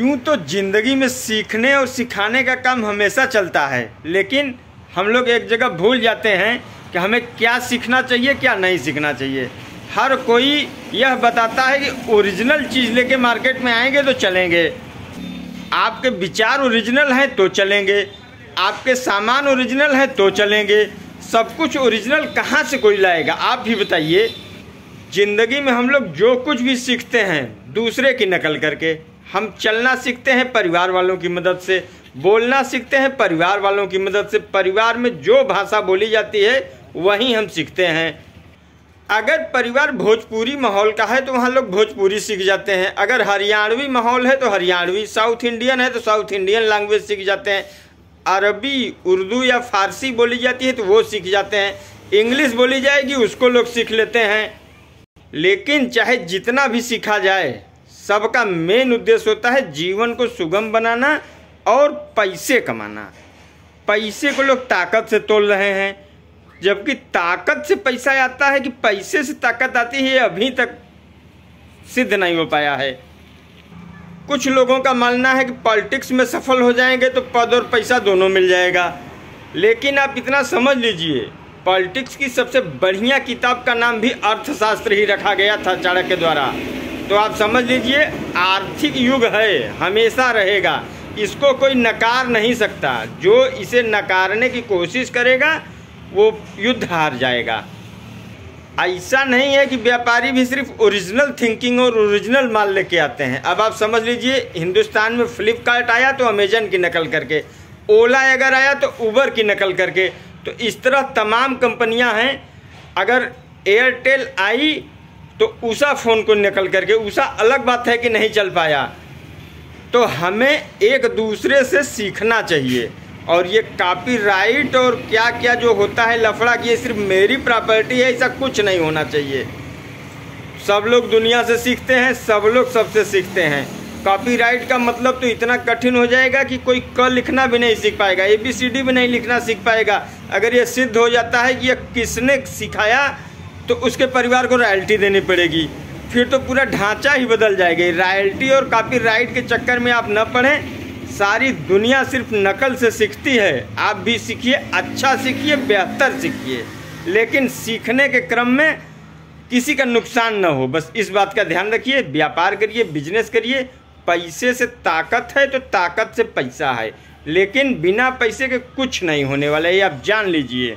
यूँ तो ज़िंदगी में सीखने और सिखाने का काम हमेशा चलता है, लेकिन हम लोग एक जगह भूल जाते हैं कि हमें क्या सीखना चाहिए, क्या नहीं सीखना चाहिए। हर कोई यह बताता है कि ओरिजिनल चीज़ लेके मार्केट में आएँगे तो चलेंगे। आपके विचार ओरिजिनल हैं तो चलेंगे। आपके सामान ओरिजिनल हैं तो चलेंगे। सब कुछ ओरिजिनल कहाँ से कोई लाएगा? आप भी बताइए। ज़िंदगी में हम लोग जो कुछ भी सीखते हैं, दूसरे की नकल करके। हम चलना सीखते हैं परिवार वालों की मदद से, बोलना सीखते हैं परिवार वालों की मदद से। परिवार में जो भाषा बोली जाती है, वही हम सीखते हैं। अगर परिवार भोजपुरी माहौल का है तो वहाँ लोग भोजपुरी सीख जाते हैं। अगर हरियाणवी माहौल है तो हरियाणवी। साउथ इंडियन है तो साउथ इंडियन लैंग्वेज सीख जाते हैं। अरबी, उर्दू या फारसी बोली जाती है तो वो सीख जाते हैं। इंग्लिश बोली जाएगी, उसको लोग सीख लेते हैं। लेकिन चाहे जितना भी सीखा जाए सबका मेन उद्देश्य होता है जीवन को सुगम बनाना और पैसे कमाना। पैसे को लोग ताकत से तोल रहे हैं, जबकि ताकत से पैसा आता है कि पैसे से ताकत आती है अभी तक सिद्ध नहीं हो पाया है। कुछ लोगों का मानना है कि पॉलिटिक्स में सफल हो जाएँगे तो पद और पैसा दोनों मिल जाएगा। लेकिन आप इतना समझ लीजिए, पॉलिटिक्स की सबसे बढ़िया किताब का नाम भी अर्थशास्त्र ही रखा गया था चाणक्य द्वारा। तो आप समझ लीजिए, आर्थिक युग है, हमेशा रहेगा। इसको कोई नकार नहीं सकता। जो इसे नकारने की कोशिश करेगा, वो युद्ध हार जाएगा। ऐसा नहीं है कि व्यापारी भी सिर्फ़ ओरिजिनल थिंकिंग और ओरिजिनल माल लेके आते हैं। अब आप समझ लीजिए, हिंदुस्तान में फ्लिपकार्ट आया तो अमेजन की नकल करके ओला अगर आया तो उबर की नकल करके। तो इस तरह तमाम कंपनियाँ हैं। अगर एयरटेल आई तो उषा फ़ोन को निकल करके उषा अलग बात है कि नहीं चल पाया। तो हमें एक दूसरे से सीखना चाहिए। और ये कापी राइट और क्या क्या जो होता है लफड़ा कि ये सिर्फ़ मेरी प्रॉपर्टी है, ऐसा कुछ नहीं होना चाहिए। सब लोग दुनिया से सीखते हैं, सब लोग सबसे सीखते हैं। कॉपीराइट का मतलब तो इतना कठिन हो जाएगा कि कोई क लिखना भी नहीं सीख पाएगा ए बी सी डी भी नहीं लिखना सीख पाएगा। अगर ये सिद्ध हो जाता है कि ये किसने सिखाया तो उसके परिवार को रॉयल्टी देनी पड़ेगी। फिर तो पूरा ढांचा ही बदल जाएगा। रॉयल्टी और कॉपीराइट के चक्कर में आप न पढ़ें, सारी दुनिया सिर्फ़ नकल से सीखती है। आप भी सीखिए अच्छा सीखिए, बेहतर सीखिए। लेकिन सीखने के क्रम में किसी का नुकसान न हो। बस इस बात का ध्यान रखिए, व्यापार करिए बिज़नेस करिए। पैसे से ताकत है तो ताकत से पैसा है। लेकिन बिना पैसे के कुछ नहीं होने वाला है, ये आप जान लीजिए।